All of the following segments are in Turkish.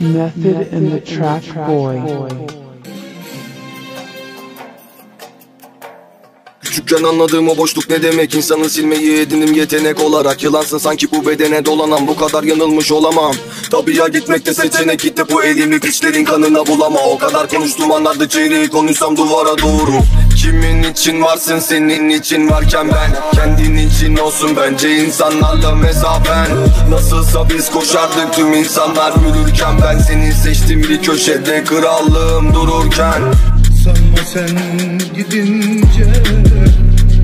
Method and the Track Boy. Küçükken anladığım o boşluk ne demek? İnsanı silmeyi edinim yetenek olarak. Yılansın sanki bu bedene dolanan Bu kadar yanılmış olamam. Tabii ya gitmekte seçenek gitti bu elimi Piçlerin kanına bulama. O kadar konuştuğum anlarda çeyreği konuşsam duvara doğru Kimin için varsın senin için varken ben. Kendin için olsun bence insanlarla mesafen. Nasılsa biz koşardık tüm insanlar yürürken. Ben seni seçtim bir köşede krallığım dururken. Sanma sen gidince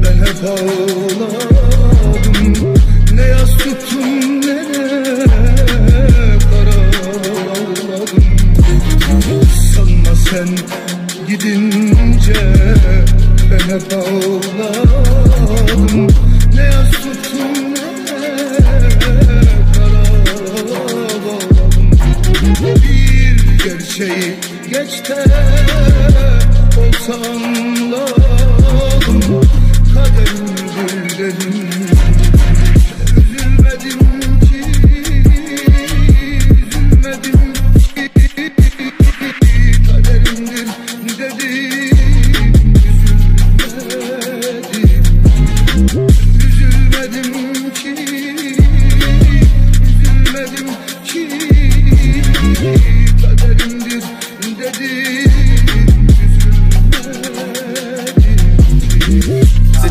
ben hep ağladım gidince ben hep ağladım Ne yaz tuttum ne de kara ağladım Bir gerçeği geç de olsa anladım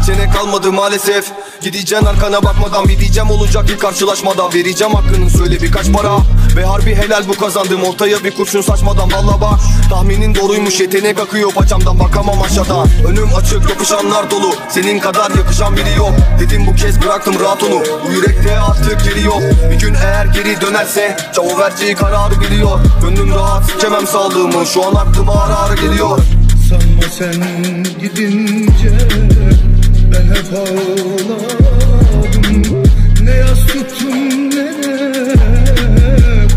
Seçenek kalmadı maalesef. Gideceğim arkana bakmadan bir diyeceğim olacak ilk karşılaşmada. Vereceğim hakkını söyle birkaç para. Ve harbi helal bu kazandım. Ortaya bir kurşun saçmadan Valla bak. Tahminin doğruymuş yetenek akıyor paçamdan. Bakamam aşağıdan önüm açık yapışanlar dolu. Senin kadar yakışan biri yok. Dedim bu kez bıraktım rahat onu Bu yürekte artık geri yok. Bir gün eğer geri dönerse Çavo vereceği kararı biliyor. Gönlüm rahat sikemem sağlığımı. Şu an aklıma ara ara geliyor. Sanma sen gidince ben hep ağladım. Ne yaz tuttum ne de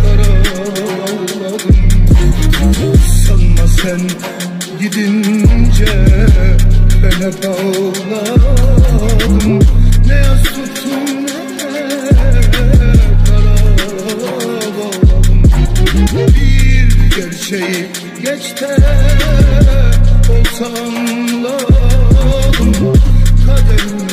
kara ağladım Sanma sen gidince ben hep ağladım. Ne yaz tuttum ne de kara ağladım cousin.